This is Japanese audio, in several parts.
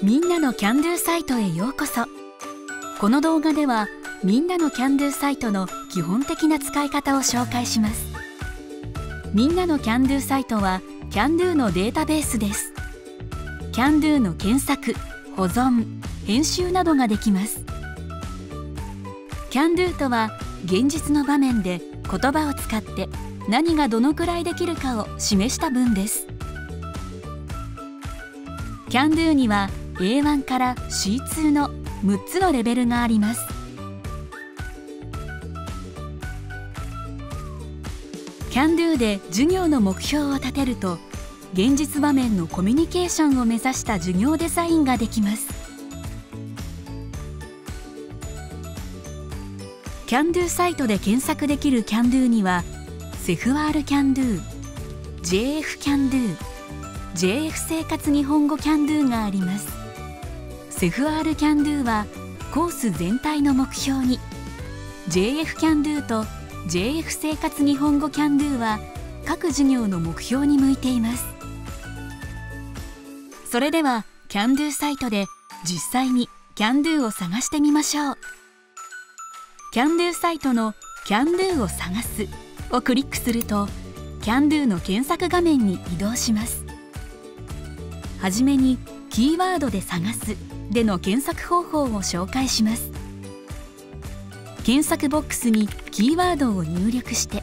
みんなのキャンドゥサイトへようこそ。この動画ではみんなのキャンドゥサイトの基本的な使い方を紹介します。みんなのキャンドゥサイトはキャンドゥのデータベースです。キャンドゥの検索保存編集などができます。キャンドゥとは現実の場面で言葉を使って何がどのくらいできるかを示した文です。キャンドゥには A1 から C2 の6つのレベルがあります。キャンドゥで授業の目標を立てると現実場面のコミュニケーションを目指した授業デザインができます。キャンドゥサイトで検索できるキャンドゥにはセフワールキャンドゥ JF キャンドゥ JF 生活日本語キャンドゥがあります。セフ R キャンドゥはコース全体の目標に。JF キャンドゥと JF 生活日本語キャンドゥは各授業の目標に向いています。それではキャンドゥサイトで実際にキャンドゥを探してみましょう。キャンドゥサイトのキャンドゥを探すをクリックするとキャンドゥの検索画面に移動します。はじめにキーワードで探すでの検索方法を紹介します。検索ボックスにキーワードを入力して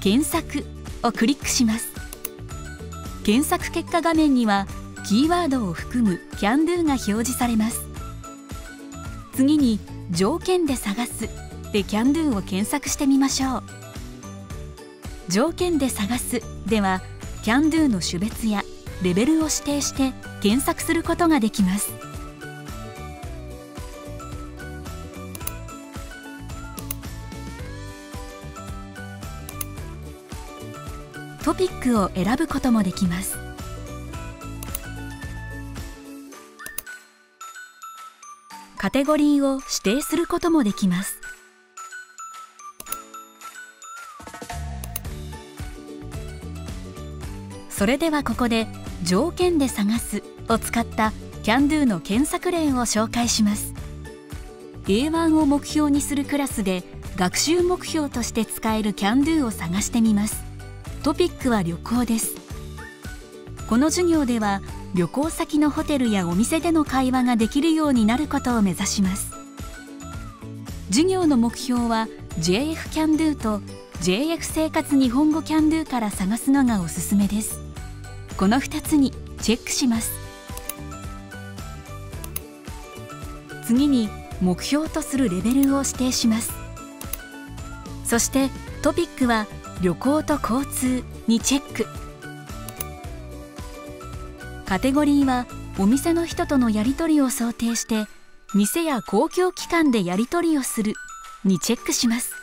検索をクリックします。検索結果画面にはキーワードを含む CANDO が表示されます。次に条件で探すで CANDO を検索してみましょう。条件で探すでは CANDO の種別やレベルを指定して検索することができます。トピックを選ぶこともできます。カテゴリーを指定することもできます。それではここで条件で探すを使った CANDO の検索例を紹介します。A1 を目標にするクラスで学習目標として使える CANDO を探してみます。トピックは旅行です。この授業では旅行先のホテルやお店での会話ができるようになることを目指します。授業の目標は JF CANDO と JF 生活日本語 CANDO から探すのがおすすめです。この2つにチェックします。次に目標とするレベルを指定します。そしてトピックは旅行と交通にチェック。カテゴリーはお店の人とのやり取りを想定して店や公共機関でやり取りをするにチェックします。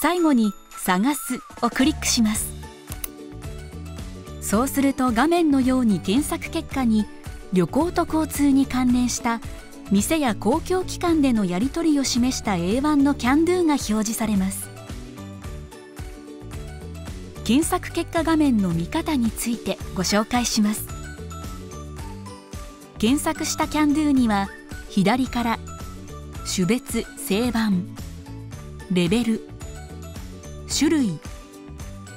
最後に探すをクリックします。そうすると画面のように検索結果に旅行と交通に関連した店や公共機関でのやり取りを示した A1 の CANDO が表示されます。検索結果画面の見方についてご紹介します。検索した CANDO には左から種別正番レベル種類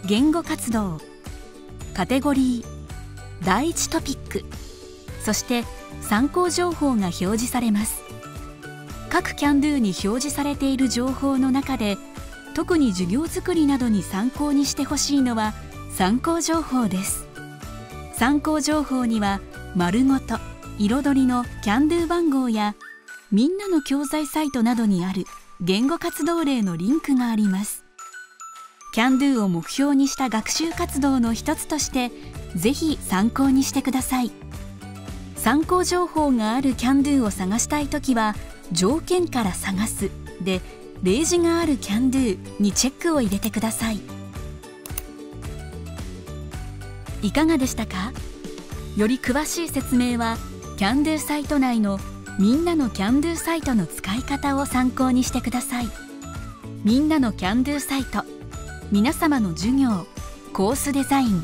言語活動カテゴリー第1トピックそして参考情報が表示されます。各キャンドゥに表示されている情報の中で特に授業づくりなどに参考にしてほしいのは参考情報です。参考情報には丸ごと彩りのキャンドゥ番号やみんなの教材サイトなどにある言語活動例のリンクがあります。CANDO を目標にした学習活動の一つとしてぜひ参考にしてください。参考情報がある CANDO を探したい時は条件から探すで例示がある CANDO にチェックを入れてください。いかがでしたか？より詳しい説明は CANDO サイト内のみんなの CANDO サイトの使い方を参考にしてください。みんなの CANDO サイト皆様の授業コースデザイン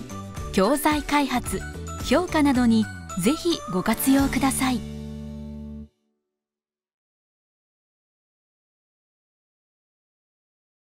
教材開発評価などにぜひご活用ください。